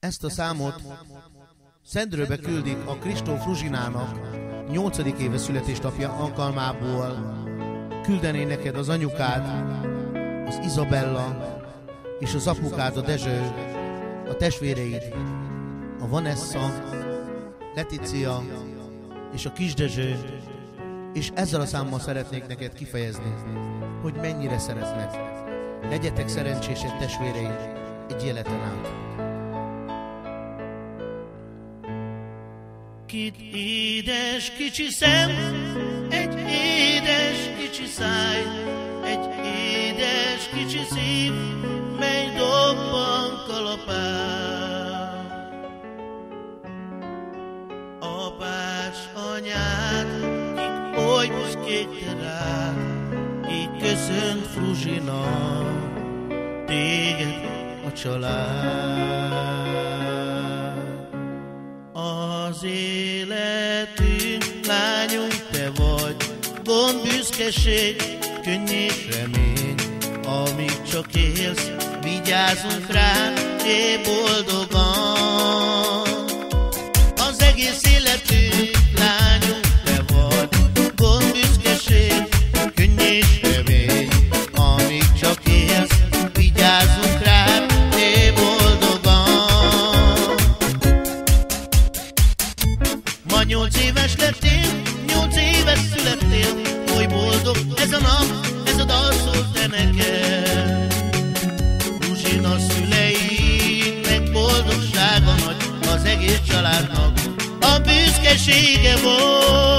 Ezt a számot Szendrőbe küldik a Kristóf Ruzsinának 8. éve születésnapja alkalmából. Küldené neked az anyukád, az Izabella és az apukád, a Dezső, a testvéreid, a Vanessa, Leticia és a kis Dezső, és ezzel a számmal szeretnék neked kifejezni, hogy mennyire szeretnek. Legyetek szerencsések testvéreid egy életen át. Két édes kicsi szem, egy édes kicsi száj, egy édes kicsi szív, mely dobban kalapál. Apás anyád, kik oly büszkék rád, így köszönt Fruzsina, téged a család. Az gond, büszkeség, könnyés remény, amíg csak élsz, vigyázzunk rá, épp boldogan. Az egész életünk, lányunk, te vagy, gond, büszkeség, könnyés remény, amíg csak élsz, vigyázzunk rá, épp boldogan. Ma nyolc éves lettél, nyolc éves születtél, boldog ez a nap, ez a dal szól te neked. Ruzsina szüleinknek boldogsága nagy, az egész családnak a büszkesége vagy.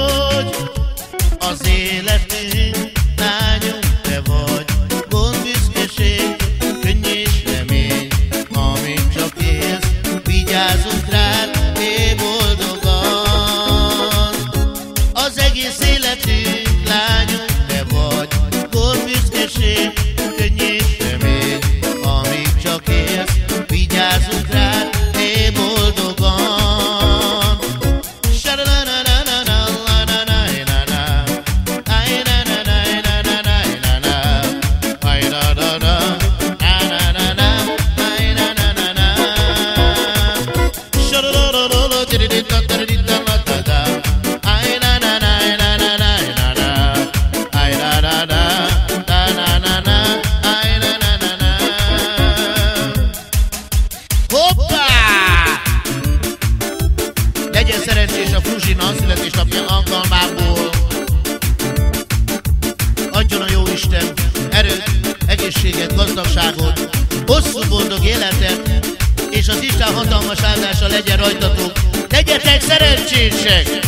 Szerencsés a Fruzsina születésnapja alkalmából. Adjon a jó Isten erőt, egészséget, gazdagságot, hosszú boldog életet, és az Isten hatalmas áldása legyen rajtatok. Legyetek szerencsések!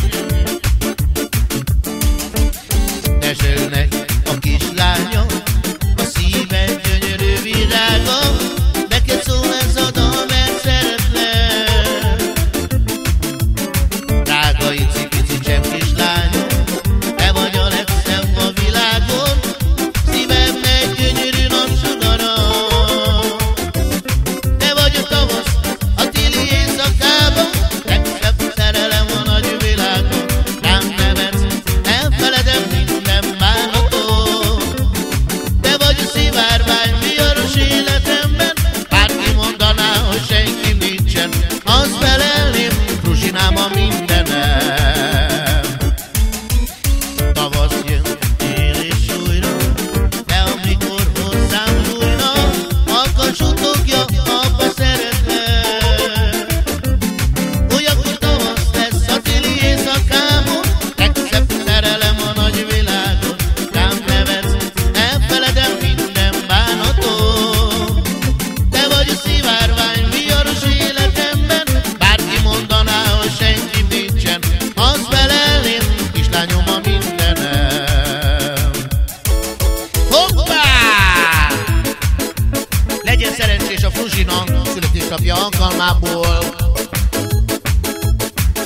Fruzsina születésnapja alkalmából.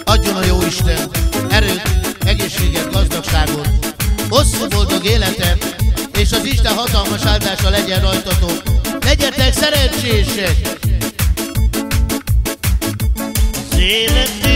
Adjon a jó Isten erőt, egészséget, gazdagságot, hosszú boldog életet, és az Isten hatalmas áldása legyen rajtatok. Legyetek szerencsések! Az élet